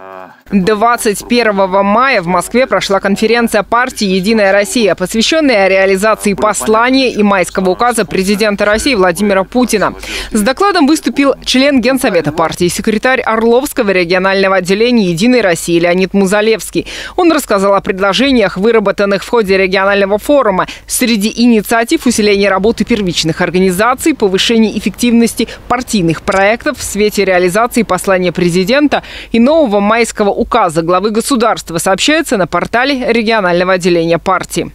Uh, 21 мая в Москве прошла конференция партии «Единая Россия», посвященная реализации послания и майского указа президента России Владимира Путина. С докладом выступил член Генсовета партии, секретарь Орловского регионального отделения «Единой России» Леонид Музалевский. Он рассказал о предложениях, выработанных в ходе регионального форума. Среди инициатив усиления работы первичных организаций, повышение эффективности партийных проектов в свете реализации послания президента и нового майского указа главы государства сообщается на портале регионального отделения партии.